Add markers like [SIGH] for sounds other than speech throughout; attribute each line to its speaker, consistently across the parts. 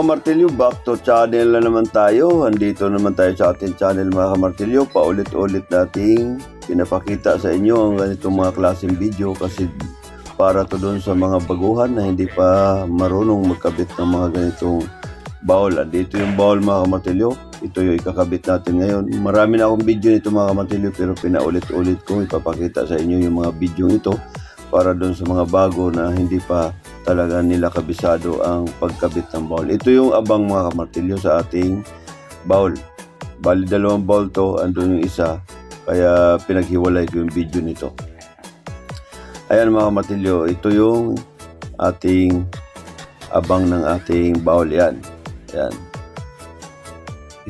Speaker 1: kamartilyo, back to channel na naman tayo. Andito naman tayo sa ating channel mga kamartilyo. Paulit-ulit nating pinapakita sa inyo ang ganitong mga klaseng video kasi para to doon sa mga baguhan na hindi pa marunong magkabit ng mga ganitong bowl. Andito yung bowl mga kamartilyo. Ito yung ikakabit natin ngayon. Marami na akong video nito mga kamartilyo pero pinaulit-ulit kong ipapakita sa inyo yung mga video ito para doon sa mga bago na hindi pa talaga nila kabisado ang pagkabit ng bowl. Ito yung abang mga kamartilyo sa ating bowl. Bali dalawang bowl to, andun yung isa. Kaya pinaghiwalay ko yung video nito. Ayan mga kamartilyo, ito yung ating abang ng ating bowl. Yan. Ayan.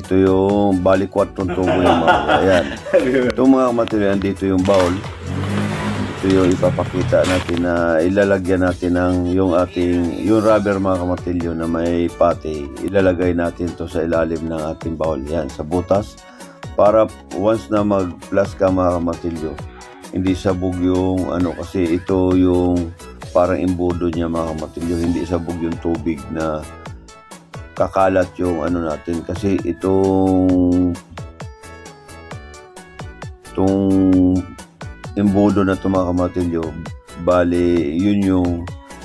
Speaker 1: Ito yung bali 4 tubo yung mga. Ayan. [LAUGHS] Ito mga kamartilyo, dito yung bowl ito yung ipapakita natin na ilalagyan natin ng yung ating yung rubber mga kamartilyo na may pati ilalagay natin to sa ilalim ng ating bowl. Yan sa butas. Para once na mag plus ka mga kamartilyo hindi sabog yung ano kasi ito yung parang imbudo niya mga kamartilyo hindi sabog yung tubig na kakalat yung ano natin. Kasi itong itong imbudo na ito kamatilyo, bali yun yung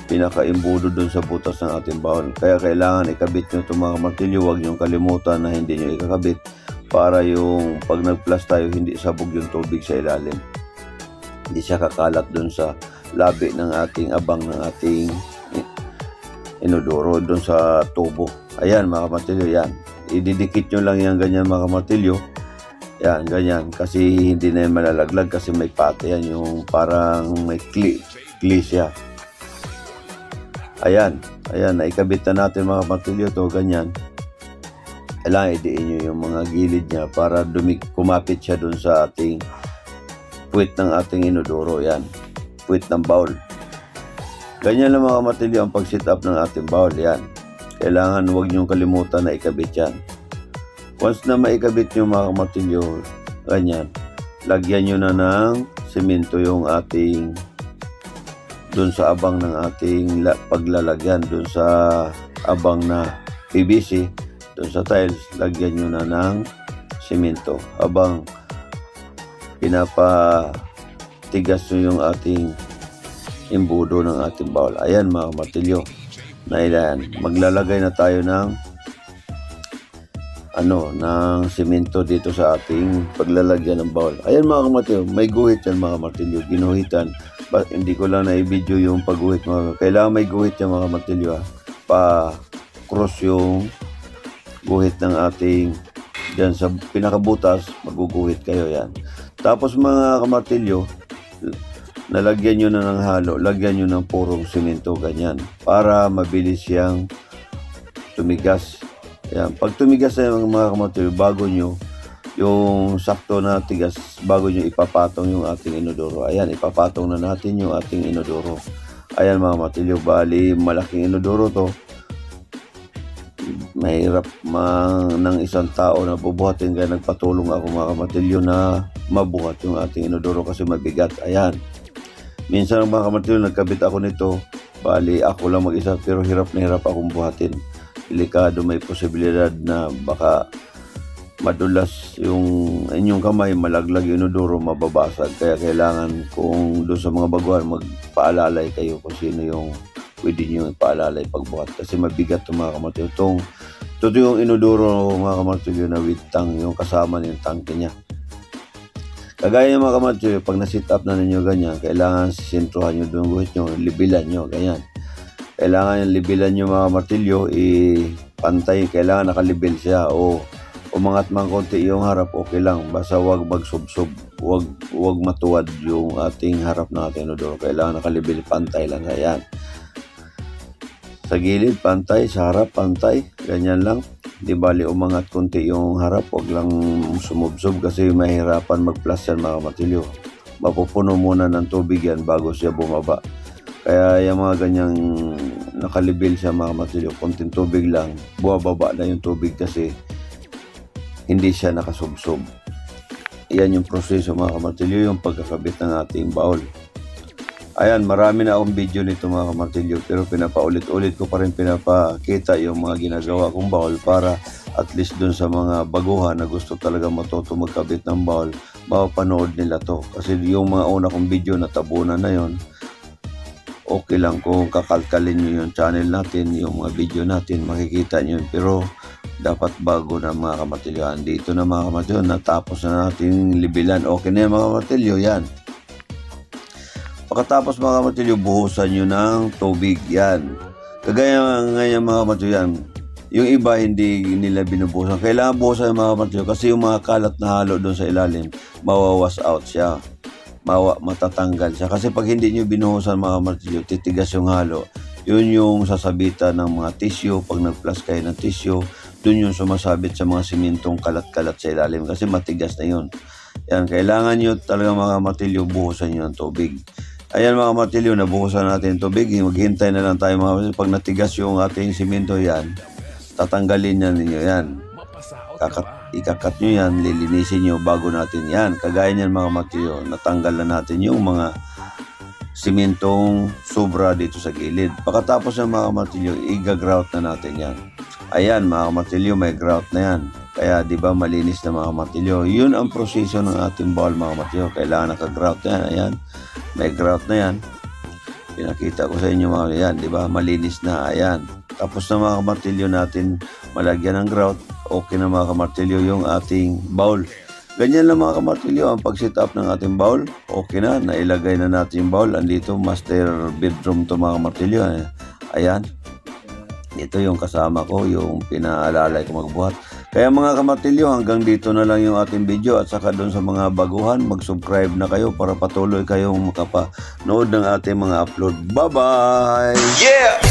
Speaker 1: pinaka-imbudo dun sa butas ng ating baon. Kaya kailangan ikabit nyo ito kamatilyo, huwag nyo kalimutan na hindi nyo ikakabit para yung pag nag-plus tayo, hindi sabog yung tubig sa ilalim. Hindi siya kakalat dun sa labi ng ating abang ng ating inodoro dun sa tubo. Ayan mga kamatilyo, yan. Ididikit nyo lang yan ganyan mga kamatilyo yan, ganyan. Kasi hindi na yan malalaglag kasi may pate yan. Yung parang may kli, kli siya. Ayan. Ayan, naikabit na natin mga patilyo to. Ganyan. Kailangan idiin nyo yung mga gilid niya para dumig, kumapit siya dun sa ating puwit ng ating inodoro. Yan. Puwit ng bowl. Ganyan lang mga matilyo ang pag-sit up ng ating bowl. Yan. Kailangan huwag nyo kalimutan na ikabit yan. Once na maikabit nyo mga kamatilyo, ganyan, lagyan nyo na ng semento yung ating dun sa abang ng ating paglalagyan, dun sa abang na PVC, dun sa tiles, lagyan nyo na ng semento. Habang pinapatigas nyo yung ating imbudo ng ating bowl. Ayan mga kamatilyo, na ilan. Maglalagay na tayo ng ano, ng simento dito sa ating paglalagyan ng bowl. Ayan mga kamartilyo, may guhit yan mga kamartilyo, ginuhitan. Ba, hindi ko lang na-video yung pagguhit mga Kailangan may guhit yan mga kamartilyo ha. Pa cross yung guhit ng ating dyan sa pinakabutas, maguguhit kayo yan. Tapos mga kamartilyo, nalagyan nyo na ng halo, lagyan nyo ng purong simento, ganyan. Para mabilis siyang tumigas yan. Pag tumigas na yung mga kamotor, bago nyo yung sakto na tigas, bago nyo ipapatong yung ating inodoro. Ayan, ipapatong na natin yung ating inodoro. Ayan mga matilyo, bali malaking inodoro to. Mahirap mang ng isang tao na bubuhatin kaya nagpatulong ako mga kamatilyo na mabuhat yung ating inodoro kasi mabigat. Ayan. Minsan mga kamatilyo, nagkabit ako nito. Bali, ako lang mag-isa pero hirap na hirap akong buhatin delikado may posibilidad na baka madulas yung inyong kamay, malaglag yung inodoro, mababasag. Kaya kailangan kung doon sa mga baguhan, magpaalalay kayo kung sino yung pwede nyo ipaalalay pagbuhat. Kasi mabigat itong mga kamartilyo. Itong, ito yung inodoro mga kamartilyo na with tang, yung kasama yung tangke niya. Kagaya ng mga kamartilyo, pag na-sit up na ninyo ganyan, kailangan sisintruhan nyo doon guhit nyo, libilan nyo, ganyan kailangan libilan yung mga martilyo, i-pantay, kailangan nakalibil siya o umangat man konti yung harap, okay lang. Basta wag magsubsob, wag, wag matuwad yung ating harap ng ating inodoro. Kailangan nakalibil, pantay lang. Ayan. Sa gilid, pantay. Sa harap, pantay. Ganyan lang. Di bali umangat konti yung harap, wag lang sumubsob kasi mahirapan mag-plus yan mga matilyo. Mapupuno muna ng tubig yan bago siya bumaba. Kaya yung mga ganyang nakalibil sa mga matilyo, konting tubig lang, buwababa na yung tubig kasi hindi siya nakasubsob. Yan yung proseso mga kamatilyo, yung pagkakabit ng ating baul. Ayan, marami na akong video nito mga kamartilyo pero pinapaulit-ulit ko pa rin pinapakita yung mga ginagawa kong baul para at least dun sa mga baguhan na gusto talaga matuto magkabit ng baul, mapapanood nila to. Kasi yung mga una kong video na tabunan na yon okay lang kung kakalkalin nyo yung channel natin, yung mga video natin, makikita nyo. Pero dapat bago na mga kamatilyo. Dito na mga kamatilyo, natapos na natin libilan. Okay na yan mga kamatilyo, yan. Pagkatapos mga kamatilyo, buhusan nyo ng tubig, yan. Kagaya ngayon mga kamatilyo, yan. Yung iba hindi nila binubuhusan. Kailangan buhusan mga kamatilyo kasi yung mga kalat na halo doon sa ilalim, mawawas out siya. Mawa, matatanggal siya. Kasi pag hindi nyo binuhusan mga kamatilyo, titigas yung halo. Yun yung sasabitan ng mga tissue. Pag nag-plus kayo ng tissue, dun yung sumasabit sa mga simintong kalat-kalat sa ilalim kasi matigas na yun. Yan, kailangan nyo talaga mga matilyo buhusan nyo ng tubig. Ayan mga matilyo, nabuhusan natin ng tubig. Maghintay na lang tayo mga matilyo. Pag natigas yung ating simento yan, tatanggalin na ninyo yan. Kakat, ikakat nyo yan, lilinisin nyo bago natin yan. Kagaya niyan mga matilyo, natanggal na natin yung mga simentong sobra dito sa gilid. Pagkatapos ng mga matilyo, igagrout na natin yan. Ayan mga matilyo, may grout na yan. Kaya di ba malinis na mga matilyo. Yun ang proseso ng ating ball mga matilyo. Kailangan naka-grout na yan. Ayan, may grout na yan. Pinakita ko sa inyo mga yan, di ba? Malinis na. Ayan. Tapos na mga kamartilyo natin malagyan ng grout. Okay na mga kamartilyo yung ating bowl. Ganyan lang mga kamartilyo ang pag-set up ng ating bowl. Okay na, nailagay na natin yung bowl. Andito, master bedroom to mga kamartilyo. Ayan. Ito yung kasama ko, yung pinaalalay ko magbuhat. Kaya mga kamatilyo, hanggang dito na lang yung ating video at saka doon sa mga baguhan, mag-subscribe na kayo para patuloy kayong makapanood ng ating mga upload. Bye-bye!
Speaker 2: Yeah!